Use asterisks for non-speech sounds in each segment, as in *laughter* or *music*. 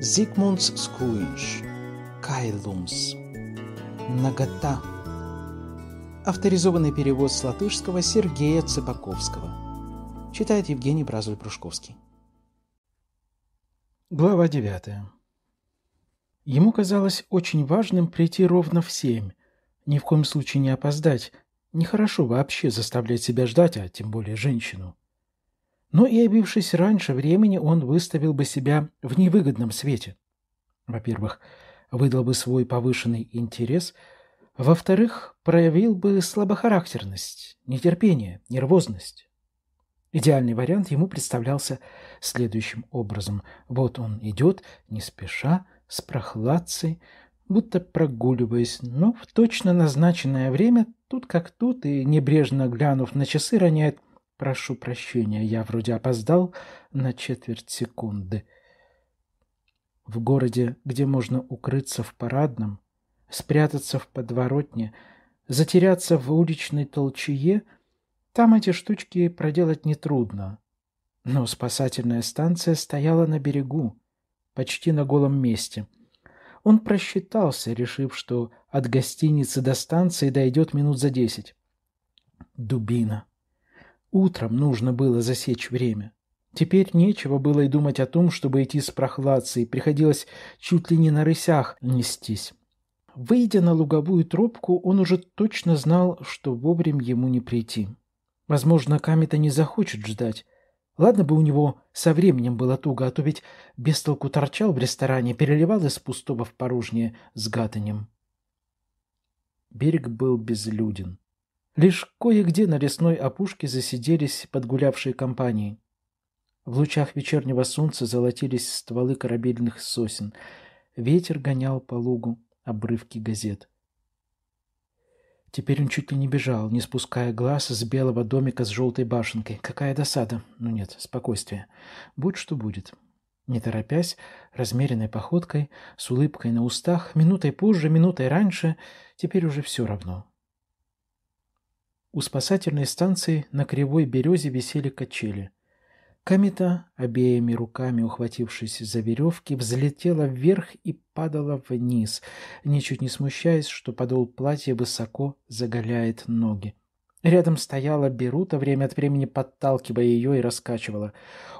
Зигмундс Скруидж. Кайлумс. Нагота. Авторизованный перевод с латышского Сергея Цыбаковского. Читает Евгений Бразуль-Прушковский. Глава девятая. Ему казалось очень важным прийти ровно в семь, ни в коем случае не опоздать. Нехорошо вообще заставлять себя ждать, а тем более женщину. Но и обившись раньше времени, он выставил бы себя в невыгодном свете. Во-первых, выдал бы свой повышенный интерес. Во-вторых, проявил бы слабохарактерность, нетерпение, нервозность. Идеальный вариант ему представлялся следующим образом. Вот он идет, не спеша, с прохладцей, будто прогуливаясь, но в точно назначенное время, тут как тут, и небрежно глянув на часы, роняет Прошу прощения, я вроде опоздал на четверть секунды. В городе, где можно укрыться в парадном, спрятаться в подворотне, затеряться в уличной толчее, там эти штучки проделать нетрудно. Но спасательная станция стояла на берегу, почти на голом месте. Он просчитался, решив, что от гостиницы до станции дойдет минут за десять. Дубина. Утром нужно было засечь время. Теперь нечего было и думать о том, чтобы идти с прохладцей, приходилось чуть ли не на рысях нестись. Выйдя на луговую тропку, он уже точно знал, что вовремя ему не прийти. Возможно, Камита не захочет ждать. Ладно бы у него со временем было туго, а то ведь без толку торчал в ресторане, переливал из пустого в порожнее с гатанем. Берег был безлюден. Лишь кое-где на лесной опушке засиделись подгулявшие компании. В лучах вечернего солнца золотились стволы корабельных сосен. Ветер гонял по лугу обрывки газет. Теперь он чуть ли не бежал, не спуская глаз с белого домика с желтой башенкой. Какая досада! Ну нет, спокойствие. Будь что будет. Не торопясь, размеренной походкой, с улыбкой на устах, минутой позже, минутой раньше, теперь уже все равно. У спасательной станции на кривой березе висели качели. Камита, обеими руками ухватившись за веревки, взлетела вверх и падала вниз, ничуть не смущаясь, что подол платья высоко заголяет ноги. Рядом стояла Берута, время от времени подталкивая ее и раскачивала.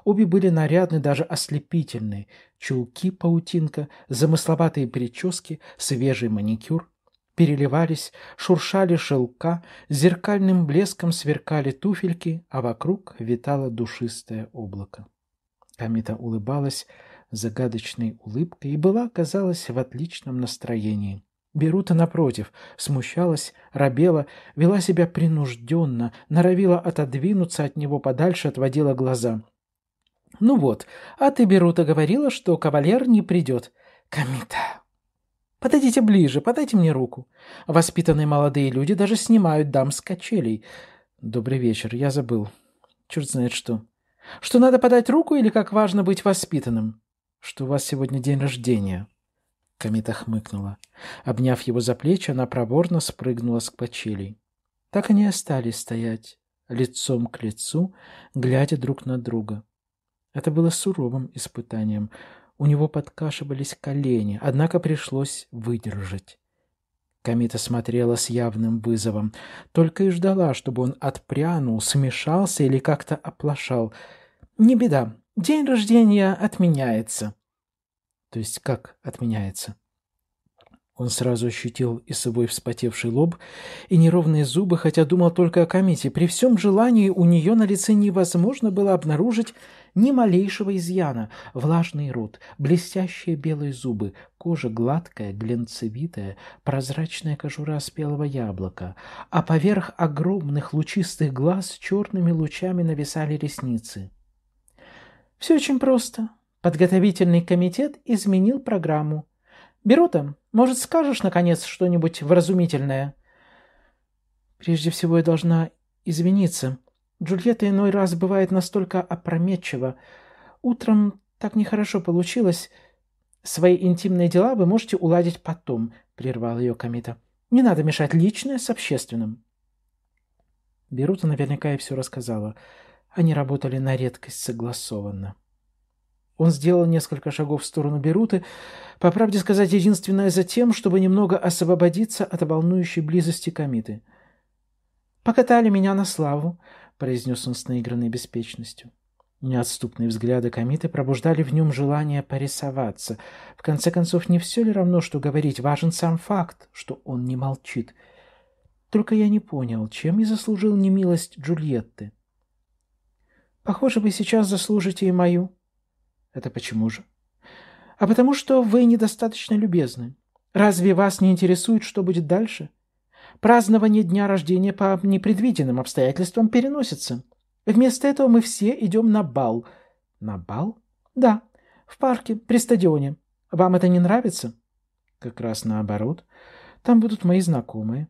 Обе были нарядны, даже ослепительные. Чулки-паутинка, замысловатые прически, свежий маникюр переливались, шуршали шелка, зеркальным блеском сверкали туфельки, а вокруг витало душистое облако. Камита улыбалась загадочной улыбкой и была, казалось, в отличном настроении. Берута, напротив, смущалась, робела, вела себя принужденно, норовила отодвинуться от него подальше, отводила глаза. «Ну вот, а ты, Берута, говорила, что кавалер не придет». «Камита, Подойдите ближе, подайте мне руку. Воспитанные молодые люди даже снимают дам с качелей. Добрый вечер, я забыл. Черт знает что. Что надо подать руку или как важно быть воспитанным? Что у вас сегодня день рождения?» Камита хмыкнула. Обняв его за плечи, она проворно спрыгнула с качелей. Так они остались стоять, лицом к лицу, глядя друг на друга. Это было суровым испытанием — у него подкашивались колени, однако пришлось выдержать. Камита смотрела с явным вызовом, только и ждала, чтобы он отпрянул, смешался или как-то оплошал. «Не беда, день рождения отменяется». «То есть как отменяется?» Он сразу ощутил и свой вспотевший лоб, и неровные зубы, хотя думал только о комете. При всем желании у нее на лице невозможно было обнаружить ни малейшего изъяна. Влажный рот, блестящие белые зубы, кожа гладкая, глянцевитая, прозрачная кожура спелого яблока, а поверх огромных лучистых глаз черными лучами нависали ресницы. Все очень просто. Подготовительный комитет изменил программу. Берута, может, скажешь, наконец, что-нибудь вразумительное? Прежде всего, я должна извиниться. Джульетта иной раз бывает настолько опрометчива. Утром так нехорошо получилось. Свои интимные дела вы можете уладить потом, — прервал ее Камита. Не надо мешать личное с общественным. Берута наверняка и все рассказала. Они работали на редкость согласованно. Он сделал несколько шагов в сторону Беруты, по правде сказать, единственное за тем, чтобы немного освободиться от волнующей близости комиты. «Покатали меня на славу», — произнес он с наигранной беспечностью. Неотступные взгляды комиты пробуждали в нем желание порисоваться. В конце концов, не все ли равно, что говорить? Важен сам факт, что он не молчит. Только я не понял, чем я заслужил немилость Джульетты. «Похоже, вы сейчас заслужите и мою», это почему же? А потому что вы недостаточно любезны. Разве вас не интересует, что будет дальше? Празднование дня рождения по непредвиденным обстоятельствам переносится. Вместо этого мы все идем на бал. На бал? Да, в парке, при стадионе. Вам это не нравится? Как раз наоборот. Там будут мои знакомые.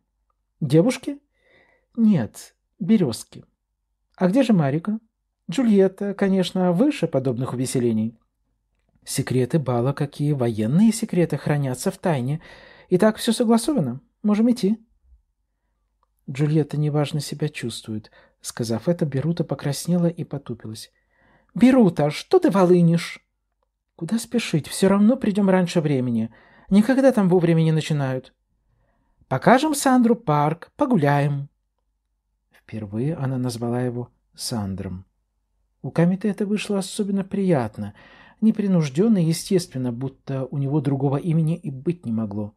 Девушки? Нет, березки. А где же Марика? Джульетта, конечно, выше подобных увеселений. Секреты бала, какие военные секреты, хранятся в тайне. И так все согласовано. Можем идти. Джульетта неважно себя чувствует. Сказав это, Берута покраснела и потупилась. «Берута, что ты волынишь?» «Куда спешить? Все равно придем раньше времени. Никогда там вовремя не начинают». «Покажем Сандру парк, погуляем». Впервые она назвала его Сандром. У Камиты это вышло особенно приятно, непринужденно и естественно, будто у него другого имени и быть не могло.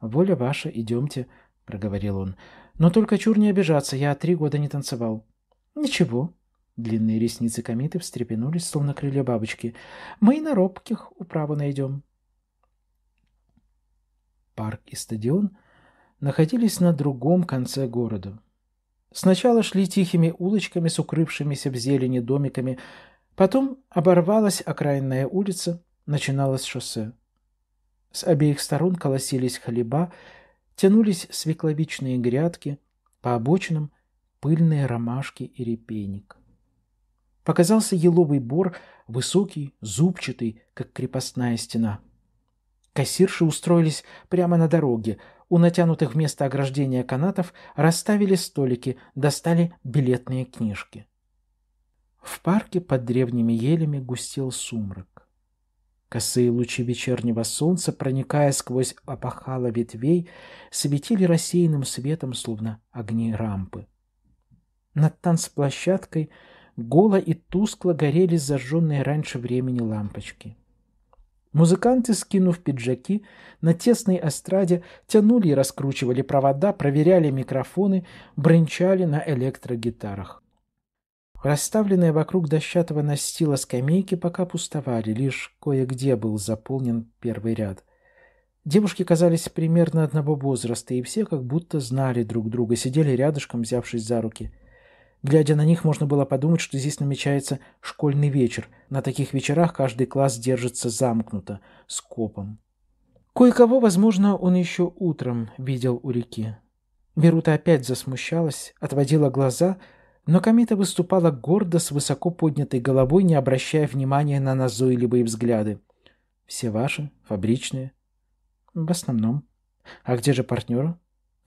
«Воля ваша, идемте», — проговорил он. «Но только чур не обижаться, я три года не танцевал». «Ничего». Длинные ресницы Камиты встрепенулись, словно крылья бабочки. «Мы и на робких управу найдем». Парк и стадион находились на другом конце города. Сначала шли тихими улочками с укрывшимися в зелени домиками, потом оборвалась окраинная улица, начиналось шоссе. С обеих сторон колосились хлеба, тянулись свекловичные грядки, по обочинам пыльные ромашки и репейник. Показался еловый бор, высокий, зубчатый, как крепостная стена. Кассирши устроились прямо на дороге — у натянутых вместо ограждения канатов расставили столики, достали билетные книжки. В парке под древними елями густел сумрак. Косые лучи вечернего солнца, проникая сквозь опахало ветвей, светили рассеянным светом, словно огни рампы. Над танцплощадкой голо и тускло горели зажженные раньше времени лампочки. Музыканты, скинув пиджаки, на тесной эстраде тянули и раскручивали провода, проверяли микрофоны, бренчали на электрогитарах. Расставленные вокруг дощатого настила скамейки пока пустовали, лишь кое-где был заполнен первый ряд. Девушки казались примерно одного возраста, и все как будто знали друг друга, сидели рядышком, взявшись за руки — Глядя на них, можно было подумать, что здесь намечается школьный вечер. На таких вечерах каждый класс держится замкнуто, скопом. Кое-кого, возможно, он еще утром видел у реки. Берута опять засмущалась, отводила глаза, но Камита выступала гордо, с высоко поднятой головой, не обращая внимания на назойливые взгляды. «Все ваши? Фабричные?» «В основном. А где же партнеры?»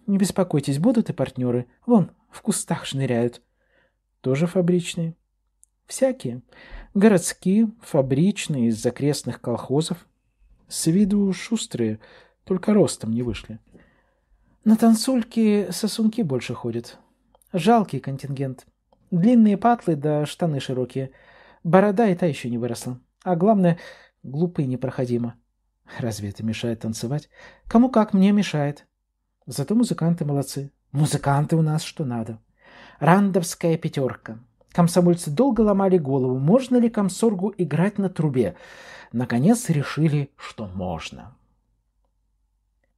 «Не беспокойтесь, будут и партнеры. Вон, в кустах шныряют». Тоже фабричные? Всякие. Городские, фабричные, из окрестных колхозов. С виду шустрые, только ростом не вышли. На танцульки сосунки больше ходят. Жалкий контингент. Длинные патлы да штаны широкие. Борода и та еще не выросла. А главное, глупый непроходимо. Разве это мешает танцевать? Кому как, мне мешает. Зато музыканты молодцы. Музыканты у нас что надо. Рандовская пятерка. Комсомольцы долго ломали голову, можно ли комсоргу играть на трубе. Наконец решили, что можно.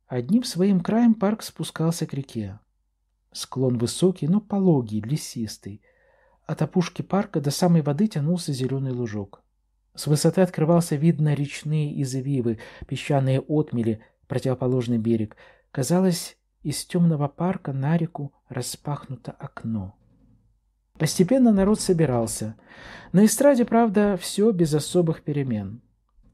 Одним своим краем парк спускался к реке. Склон высокий, но пологий, лесистый. От опушки парка до самой воды тянулся зеленый лужок. С высоты открывался вид на речные извивы, песчаные отмели, противоположный берег. Казалось, из темного парка на реку распахнуто окно. Постепенно народ собирался. На эстраде, правда, все без особых перемен.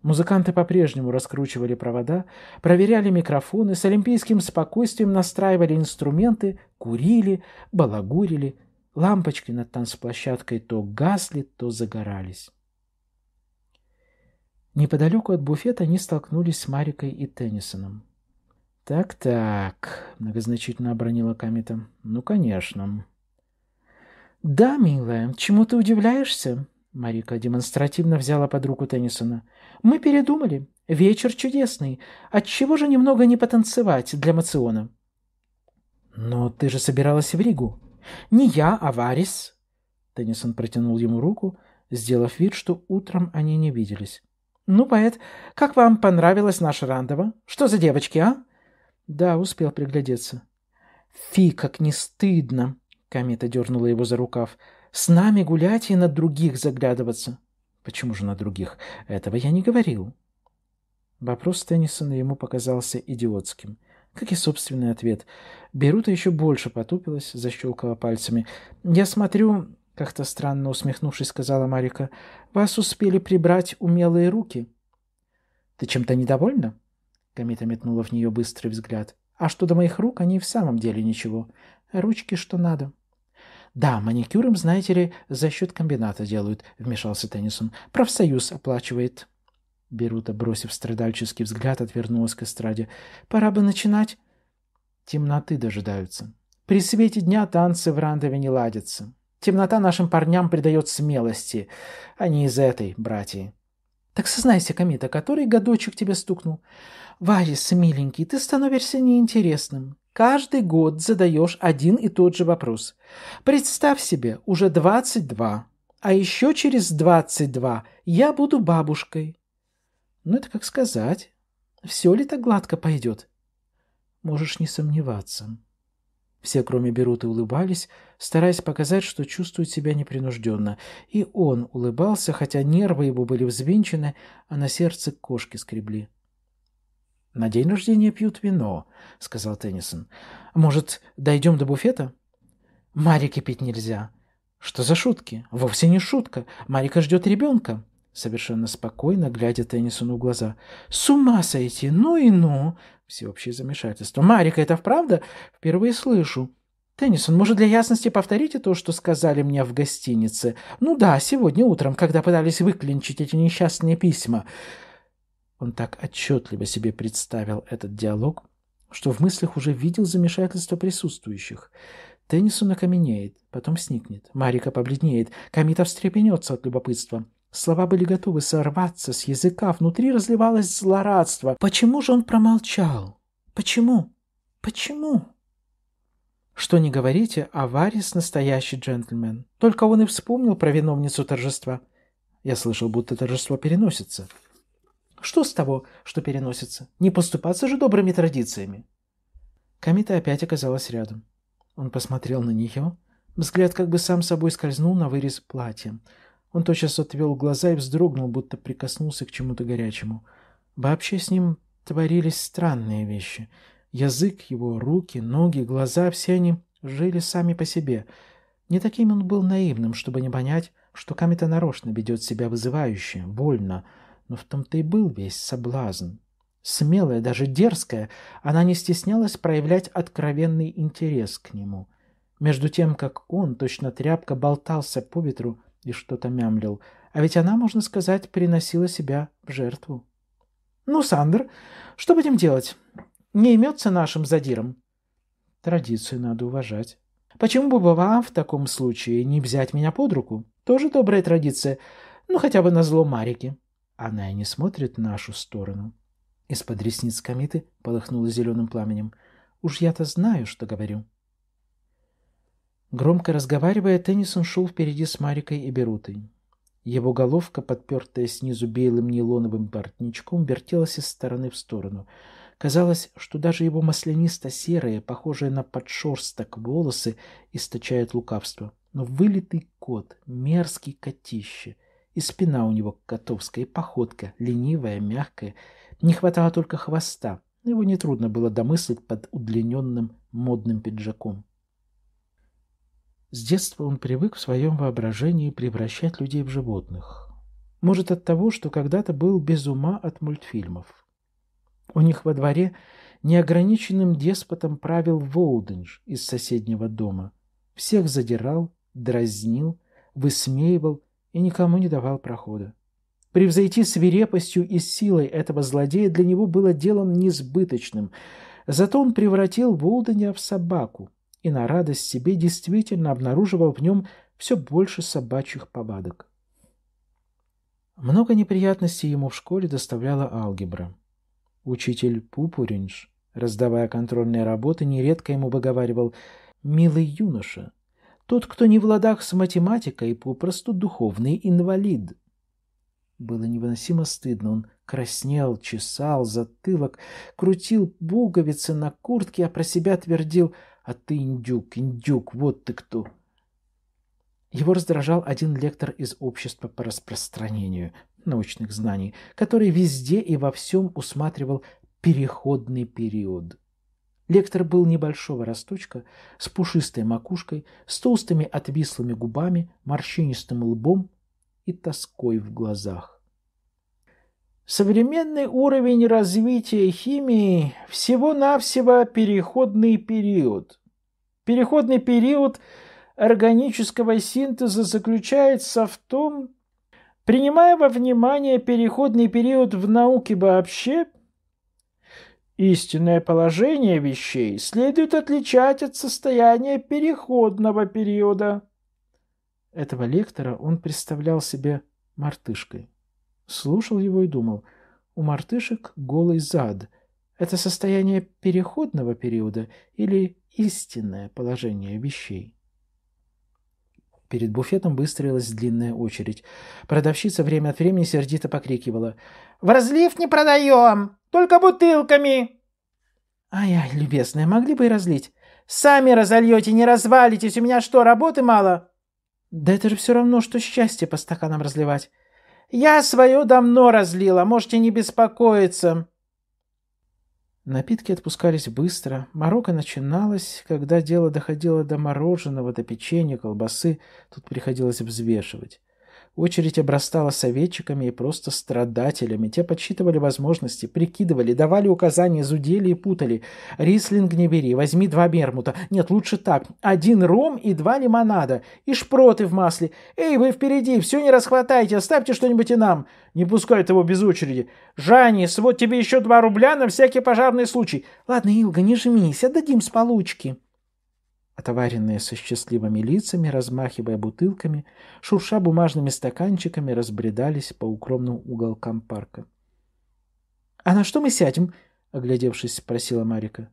Музыканты по-прежнему раскручивали провода, проверяли микрофоны, с олимпийским спокойствием настраивали инструменты, курили, балагурили. Лампочки над танцплощадкой то гасли, то загорались. Неподалеку от буфета они столкнулись с Марикой и Теннисоном. «Так-так», — многозначительно обронила Камита. «Ну, конечно». «Да, милая, чему ты удивляешься?» Марика демонстративно взяла под руку Теннисона. «Мы передумали. Вечер чудесный. Отчего же немного не потанцевать для Мациона?» «Но ты же собиралась в Ригу». «Не я, а Варис». Теннисон протянул ему руку, сделав вид, что утром они не виделись. «Ну, поэт, как вам понравилось наше рандово? Что за девочки, а?» «Да, успел приглядеться». «Фи, как не стыдно!» — Камита дернула его за рукав. С нами гулять и на других заглядываться. Почему же на других? Этого я не говорил. Вопрос Теннисона ему показался идиотским. Как и собственный ответ. Берута еще больше потупилась, защелкала пальцами. «Я смотрю...» — как-то странно усмехнувшись, сказала Марика. «Вас успели прибрать умелые руки». «Ты чем-то недовольна?» Комета метнула в нее быстрый взгляд. «А что до моих рук, они в самом деле ничего. Ручки что надо». «Да, маникюром, знаете ли, за счет комбината делают», — вмешался Теннисон. «Профсоюз оплачивает». Берута, бросив страдальческий взгляд, отвернулась к эстраде. «Пора бы начинать». Темноты дожидаются. При свете дня танцы в рандове не ладятся. Темнота нашим парням придает смелости, не из этой, братья. Так сознайся, Камита, который годочек тебе стукнул? Варис, миленький, ты становишься неинтересным. Каждый год задаешь один и тот же вопрос. Представь себе, уже 22, а еще через 22 я буду бабушкой. Ну, это как сказать. Все ли так гладко пойдет? Можешь не сомневаться. Все, кроме Беруты, улыбались, стараясь показать, что чувствуют себя непринужденно. И он улыбался, хотя нервы его были взвинчены, а на сердце кошки скребли. «На день рождения пьют вино», — сказал Теннисон. «Может, дойдем до буфета?» «Марике пить нельзя». «Что за шутки?» «Вовсе не шутка. Марика ждет ребенка». Совершенно спокойно, глядя Теннисону в глаза. «С ума сойти! Ну и ну!» Всеобщее замешательство. «Марика, это вправда? Впервые слышу». «Теннисон, может, для ясности повторите то, что сказали мне в гостинице? Ну да, сегодня утром, когда пытались выклинчить эти несчастные письма». Он так отчетливо себе представил этот диалог, что в мыслях уже видел замешательство присутствующих. Теннисон окаменеет, потом сникнет. Марика побледнеет, Камита встрепенется от любопытства. Слова были готовы сорваться с языка, внутри разливалось злорадство. Почему же он промолчал? Почему? Почему? Что не говорите, а Варис настоящий джентльмен. Только он и вспомнил про виновницу торжества. Я слышал, будто торжество переносится. Что с того, что переносится? Не поступаться же добрыми традициями. Камита опять оказалась рядом. Он посмотрел на нее. Взгляд как бы сам собой скользнул на вырез платья. Он тотчас отвел глаза и вздрогнул, будто прикоснулся к чему-то горячему. Вообще с ним творились странные вещи. Язык его, руки, ноги, глаза — все они жили сами по себе. Не таким он был наивным, чтобы не понять, что Камита нарочно ведет себя вызывающе, больно, но в том-то и был весь соблазн. Смелая, даже дерзкая, она не стеснялась проявлять откровенный интерес к нему. Между тем, как он, точно тряпка, болтался по ветру и что-то мямлил, а ведь она, можно сказать, приносила себя в жертву. «Ну, Сандр, что будем делать? Не имется нашим задиром?» «Традицию надо уважать. Почему бы вам в таком случае не взять меня под руку? Тоже добрая традиция, ну, хотя бы на зло Марике». Она и не смотрит в нашу сторону. Из-под ресниц комиты полыхнуло зеленым пламенем. Уж я-то знаю, что говорю. Громко разговаривая, Теннисон шел впереди с Марикой и Берутой. Его головка, подпертая снизу белым нейлоновым воротничком, вертелась из стороны в сторону. Казалось, что даже его маслянисто-серые, похожие на подшерсток волосы, источают лукавство. Но вылитый кот, мерзкий котище — и спина у него котовская, и походка, ленивая, мягкая. Не хватало только хвоста. Его нетрудно было домыслить под удлиненным модным пиджаком. С детства он привык в своем воображении превращать людей в животных. Может, от того, что когда-то был без ума от мультфильмов. У них во дворе неограниченным деспотом правил Волденж из соседнего дома. Всех задирал, дразнил, высмеивал и никому не давал прохода. Превзойти свирепостью и силой этого злодея для него было делом несбыточным. Зато он превратил Волденя в собаку и на радость себе действительно обнаруживал в нем все больше собачьих повадок. Много неприятностей ему в школе доставляла алгебра. Учитель Пупуринж, раздавая контрольные работы, нередко ему выговаривал «Милый юноша, тот, кто не в ладах с математикой, попросту духовный инвалид». Было невыносимо стыдно. Он краснел, чесал затылок, крутил пуговицы на куртке, а про себя твердил «А ты индюк, индюк, вот ты кто!» Его раздражал один лектор из общества по распространению научных знаний, который везде и во всем усматривал переходный период. Лектор был небольшого росточка, с пушистой макушкой, с толстыми отвислыми губами, морщинистым лбом и тоской в глазах. Современный уровень развития химии всего-навсего переходный период. Переходный период – органического синтеза заключается в том, принимая во внимание переходный период в науке вообще, истинное положение вещей следует отличать от состояния переходного периода. Этого лектора он представлял себе мартышкой. Слушал его и думал, у мартышек голый зад. Это состояние переходного периода или истинное положение вещей? Перед буфетом выстроилась длинная очередь. Продавщица время от времени сердито покрикивала. «В разлив не продаем! Только бутылками!» «Ай-ай, любезная, могли бы и разлить. Сами разольете, не развалитесь. У меня что, работы мало?» «Да это же все равно, что счастье по стаканам разливать». «Я свое давно разлила, можете не беспокоиться». Напитки отпускались быстро. Марокко начиналось, когда дело доходило до мороженого, до печенья, колбасы. Тут приходилось взвешивать. Очередь обрастала советчиками и просто страдателями. Те подсчитывали возможности, прикидывали, давали указания, зудели и путали. «Рислинг не бери, возьми два бермута. Нет, лучше так. Один ром и два лимонада. И шпроты в масле. Эй, вы впереди, все не расхватайте, оставьте что-нибудь и нам. Не пускай его без очереди. Жанис, вот тебе еще два рубля на всякий пожарный случай. Ладно, Илга, не жмись, отдадим с получки». Отоваренные со счастливыми лицами, размахивая бутылками, шурша бумажными стаканчиками, разбредались по укромным уголкам парка. — А на что мы сядем? — оглядевшись, спросила Марика.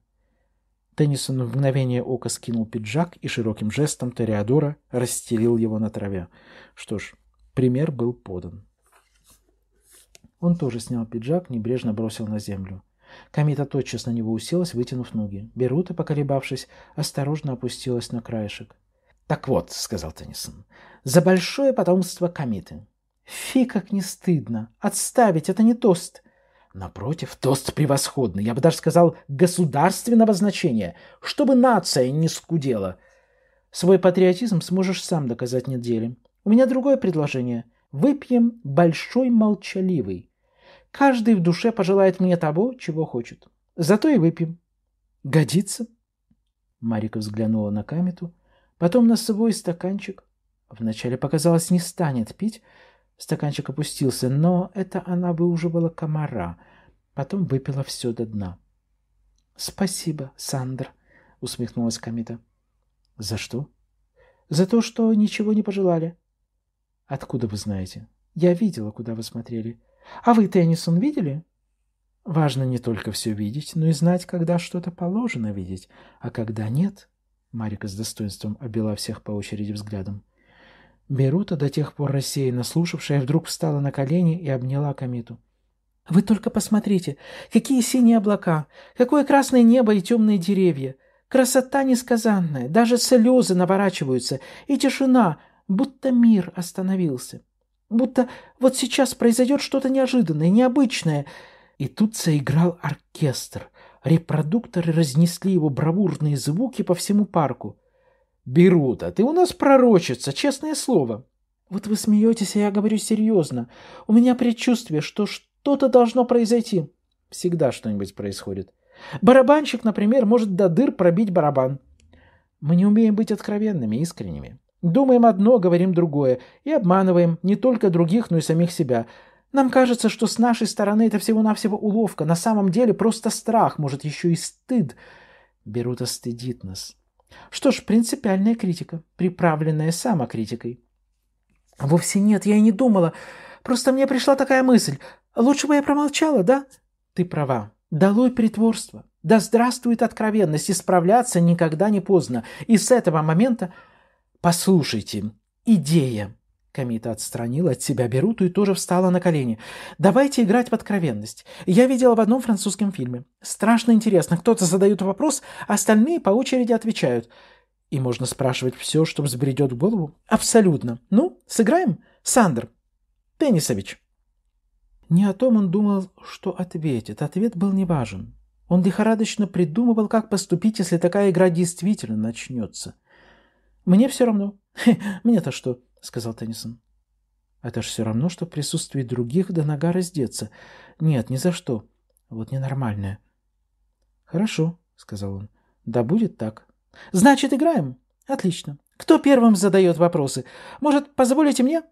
Теннисон в мгновение ока скинул пиджак и широким жестом Тореадора расстелил его на траве. Что ж, пример был подан. Он тоже снял пиджак, небрежно бросил на землю. Камита тотчас на него уселась, вытянув ноги. Берута, поколебавшись, осторожно опустилась на краешек. «Так вот», — сказал Теннисон, — «за большое потомство Камиты». «Фи, как не стыдно! Отставить, это не тост!» Напротив, тост превосходный, я бы даже сказал, государственного значения, чтобы нация не скудела. Свой патриотизм сможешь сам доказать неделе. У меня другое предложение. Выпьем большой молчаливый. Каждый в душе пожелает мне того, чего хочет. Зато и выпьем. Годится? Марика взглянула на Камету, потом на свой стаканчик. Вначале показалось, не станет пить. Стаканчик опустился, но это она выуживала комара. Потом выпила все до дна. — Спасибо, Сандр, — усмехнулась Камита. — За что? — За то, что ничего не пожелали. — Откуда вы знаете? Я видела, куда вы смотрели. — а вы, Теннисон, видели? Важно не только все видеть, но и знать, когда что-то положено видеть, а когда нет. Марика с достоинством обвела всех по очереди взглядом. Берута, до тех пор рассеянно слушавшая, вдруг встала на колени и обняла Камиту. «Вы только посмотрите, какие синие облака, какое красное небо и темные деревья! Красота несказанная, даже слезы наворачиваются, и тишина, будто мир остановился. Будто вот сейчас произойдет что-то неожиданное, необычное. И тут заиграл оркестр. Репродукторы разнесли его бравурные звуки по всему парку. «Берута, ты у нас пророчица, честное слово!» «Вот вы смеетесь, а я говорю серьезно. У меня предчувствие, что что-то должно произойти». «Всегда что-нибудь происходит. Барабанщик, например, может до дыр пробить барабан». «Мы не умеем быть откровенными, искренними. Думаем одно, говорим другое, и обманываем не только других, но и самих себя. Нам кажется, что с нашей стороны это всего-навсего уловка. На самом деле просто страх, может, еще и стыд. Берута стыдит нас. Что ж, принципиальная критика, приправленная самокритикой. Вовсе нет, я и не думала. Просто мне пришла такая мысль. Лучше бы я промолчала, да? Ты права. Долой притворство. Да здравствует откровенность. Исправляться никогда не поздно. И с этого момента... Послушайте, идея. Камита отстранила от себя Беруту и тоже встала на колени. «Давайте играть в откровенность. Я видела в одном французском фильме. Страшно интересно. Кто-то задает вопрос, остальные по очереди отвечают. И можно спрашивать все, что взбредет в голову? Абсолютно. Ну, сыграем? Сандр. Теннисович». Не о том он думал, что ответит. Ответ был неважен. Он лихорадочно придумывал, как поступить, если такая игра действительно начнется. «Мне все равно. *laughs* Мне-то что?» — сказал Теннисон. «Это ж все равно, что в присутствии других до нога раздеться. Нет, ни за что. Вот ненормальное». «Хорошо», — сказал он. «Да будет так». «Значит, играем? Отлично. Кто первым задает вопросы? Может, позволите мне?»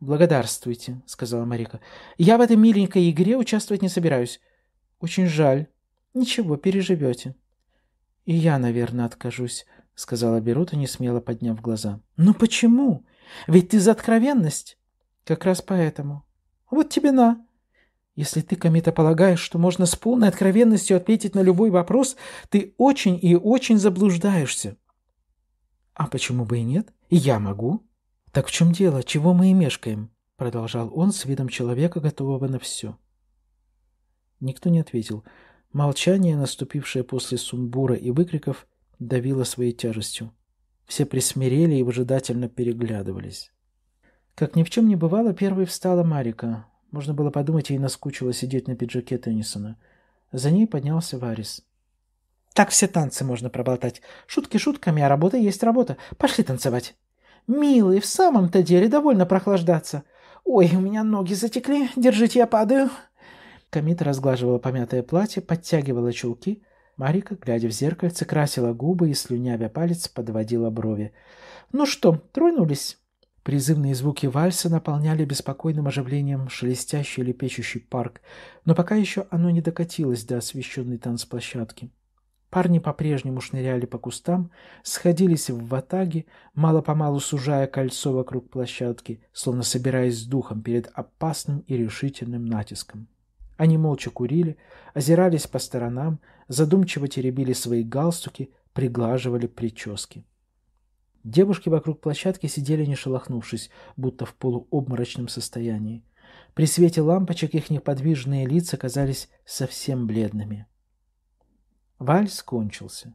«Благодарствуйте», — сказала Марика. «Я в этой миленькой игре участвовать не собираюсь. Очень жаль. Ничего, переживете». «И я, наверное, откажусь», — сказала Берута, не смело подняв глаза. «Ну почему? Ведь ты за откровенность». «Как раз поэтому». «Вот тебе на». Если ты, Комета, полагаешь, что можно с полной откровенностью ответить на любой вопрос, ты очень и очень заблуждаешься. А почему бы и нет? И я могу. Так в чем дело? Чего мы и мешкаем? Продолжал он с видом человека, готового на все. Никто не ответил. Молчание, наступившее после сумбура и выкриков, давило своей тяжестью. Все присмирели и выжидательно переглядывались. Как ни в чем не бывало, первой встала Марика. Можно было подумать, ей наскучило сидеть на пиджаке Теннисона. За ней поднялся Варис. «Так все танцы можно проболтать. Шутки шутками, а работа есть работа. Пошли танцевать». «Милый, в самом-то деле довольно прохлаждаться. Ой, у меня ноги затекли. Держите, я падаю». Камита разглаживала помятое платье, подтягивала чулки. Марика, глядя в зеркальце, красила губы и, слюнявя палец, подводила брови. «Ну что, тронулись?» Призывные звуки вальса наполняли беспокойным оживлением шелестящий лепечущий парк, но пока еще оно не докатилось до освещенной танцплощадки. Парни по-прежнему шныряли по кустам, сходились в ватаги, мало-помалу сужая кольцо вокруг площадки, словно собираясь с духом перед опасным и решительным натиском. Они молча курили, озирались по сторонам, задумчиво теребили свои галстуки, приглаживали прически. Девушки вокруг площадки сидели не шелохнувшись, будто в полуобморочном состоянии. При свете лампочек их неподвижные лица казались совсем бледными. Вальс кончился.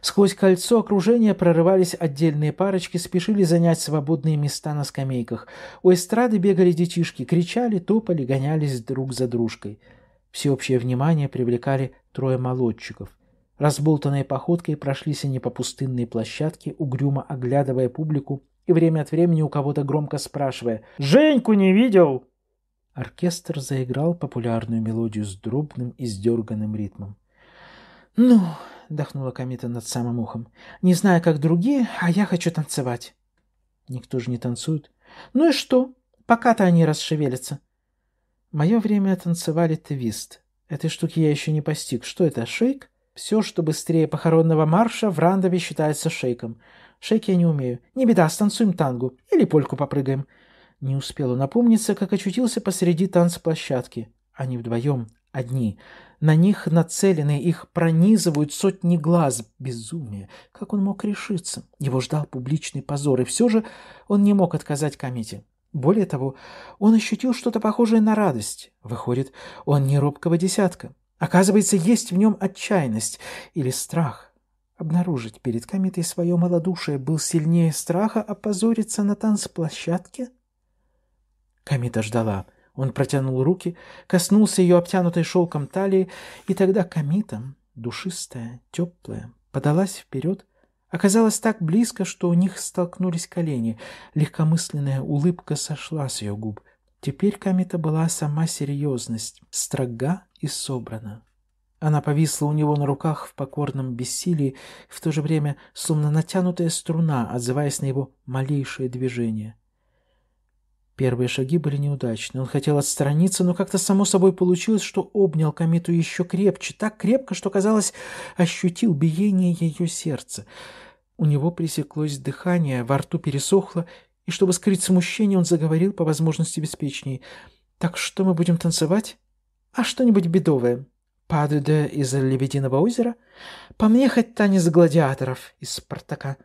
Сквозь кольцо окружения прорывались отдельные парочки, спешили занять свободные места на скамейках. У эстрады бегали детишки, кричали, топали, гонялись друг за дружкой. Всеобщее внимание привлекали трое молодчиков. Разболтанной походкой прошлись они по пустынной площадке, угрюмо оглядывая публику и время от времени у кого-то громко спрашивая «Женьку не видел?» Оркестр заиграл популярную мелодию с дробным и сдерганным ритмом. «Ну, — дохнула Камита над самым ухом. «Не знаю, как другие, а я хочу танцевать». «Никто же не танцует». «Ну и что? Пока-то они расшевелятся». Мое время танцевали твист. Этой штуки я еще не постиг. Что это, шейк? Все, что быстрее похоронного марша, в рандове считается шейком. Шейк я не умею. Не беда, станцуем тангу. Или польку попрыгаем. Не успел он напомниться, как очутился посреди танцплощадки. Они вдвоем, одни. На них нацелены, их пронизывают сотни глаз. Безумие! Как он мог решиться? Его ждал публичный позор, и все же он не мог отказать комите. Более того, он ощутил что-то похожее на радость. Выходит, он не робкого десятка. Оказывается, есть в нем отчаянность или страх. Обнаружить перед комитой свое малодушие был сильнее страха опозориться на танцплощадке? Комита ждала. Он протянул руки, коснулся ее обтянутой шелком талии, и тогда комита, душистая, теплая, подалась вперед, оказалась так близко, что у них столкнулись колени. Легкомысленная улыбка сошла с ее губ. Теперь комита была сама серьезность, строга и собрана. Она повисла у него на руках в покорном бессилии, в то же время — словно натянутая струна, отзываясь на его малейшее движение — Первые шаги были неудачны. Он хотел отстраниться, но как-то само собой получилось, что обнял комету еще крепче, так крепко, что, казалось, ощутил биение ее сердца. У него пресеклось дыхание, во рту пересохло, и чтобы скрыть смущение, он заговорил по возможности беспечнее. «Так что мы будем танцевать? А что-нибудь бедовое? Падуде из Лебединого озера? По мне хоть танец гладиаторов из Спартака».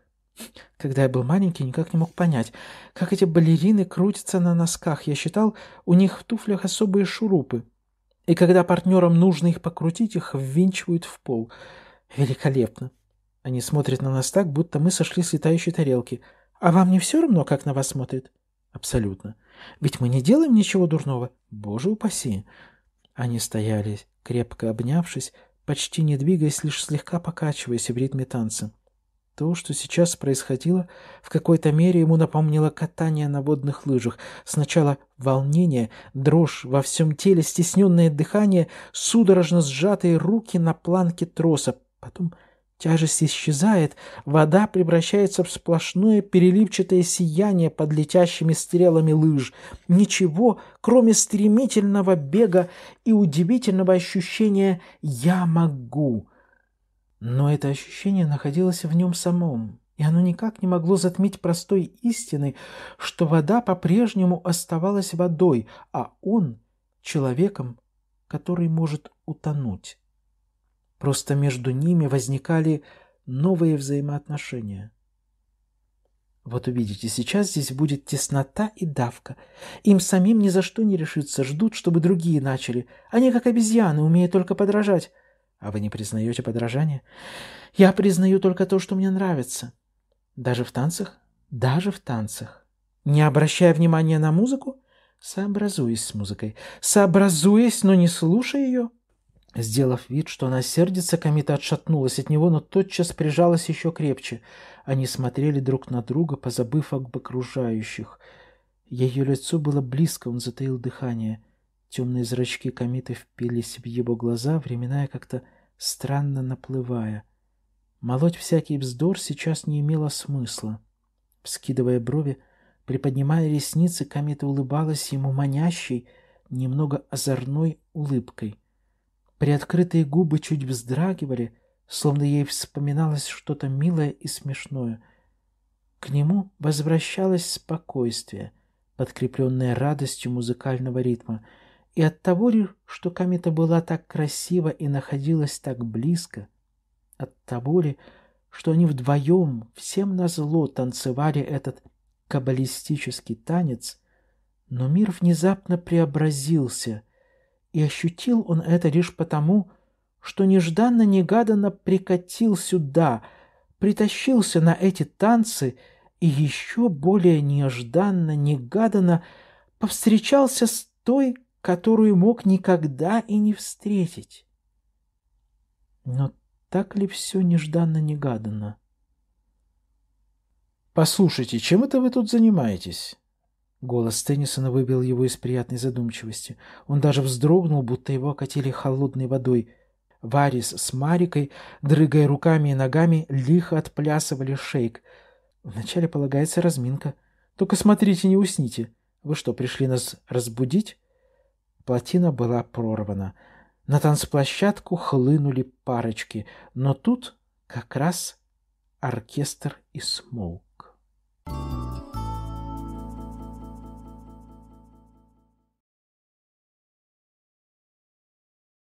Когда я был маленький, никак не мог понять, как эти балерины крутятся на носках. Я считал, у них в туфлях особые шурупы. И когда партнерам нужно их покрутить, их ввинчивают в пол. Великолепно. Они смотрят на нас так, будто мы сошли с летающей тарелки. А вам не все равно, как на вас смотрят? Абсолютно. Ведь мы не делаем ничего дурного. Боже упаси. Они стояли, крепко обнявшись, почти не двигаясь, лишь слегка покачиваясь в ритме танца. То, что сейчас происходило, в какой-то мере ему напомнило катание на водных лыжах. Сначала волнение, дрожь во всем теле, стесненное дыхание, судорожно сжатые руки на планке троса. Потом тяжесть исчезает, вода превращается в сплошное переливчатое сияние под летящими стрелами лыж. Ничего, кроме стремительного бега и удивительного ощущения «я могу». Но это ощущение находилось в нем самом, и оно никак не могло затмить простой истины, что вода по-прежнему оставалась водой, а он — человеком, который может утонуть. Просто между ними возникали новые взаимоотношения. Вот увидите, сейчас здесь будет теснота и давка. Им самим ни за что не решиться, ждут, чтобы другие начали. Они, как обезьяны, умеют только подражать. А вы не признаете подражание? Я признаю только то, что мне нравится. Даже в танцах? Даже в танцах. Не обращая внимания на музыку? Сообразуясь с музыкой. Сообразуясь, но не слушая ее? Сделав вид, что она сердится, Камита отшатнулась от него, но тотчас прижалась еще крепче. Они смотрели друг на друга, позабыв об окружающих. Ее лицо было близко, он затаил дыхание. Темные зрачки комиты впились в его глаза, временная как-то странно наплывая. Молоть всякий вздор сейчас не имело смысла. Вскидывая брови, приподнимая ресницы, комета улыбалась ему манящей, немного озорной улыбкой. Приоткрытые губы чуть вздрагивали, словно ей вспоминалось что-то милое и смешное. К нему возвращалось спокойствие, подкрепленное радостью музыкального ритма — и от того ли, что комета была так красива и находилась так близко, от того ли, что они вдвоем, всем назло, танцевали этот каббалистический танец, но мир внезапно преобразился, и ощутил он это лишь потому, что нежданно-негаданно прикатил сюда, притащился на эти танцы и еще более нежданно-негаданно повстречался с той, которую мог никогда и не встретить. Но так ли все нежданно-негаданно? «Послушайте, чем это вы тут занимаетесь?» Голос Теннисона выбил его из приятной задумчивости. Он даже вздрогнул, будто его окатили холодной водой. Варис с Марикой, дрыгая руками и ногами, лихо отплясывали шейк. Вначале полагается разминка. Только смотрите, не усните. Вы что, пришли нас разбудить? Плотина была прорвана. На танцплощадку хлынули парочки, но тут как раз оркестр и смолк. Thank you.